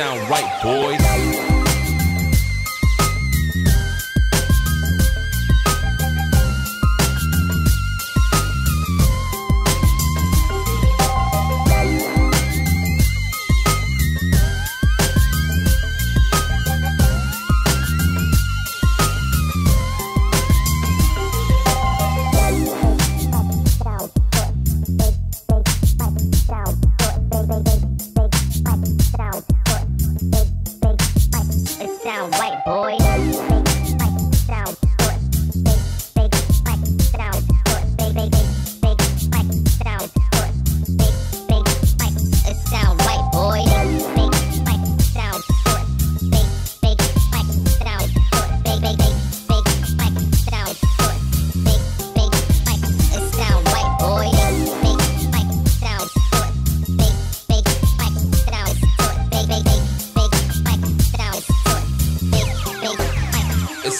Sound right, boys.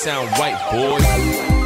Sound white, boys.